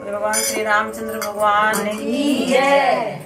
भगवान श्री रामचंद्र भगवान की जय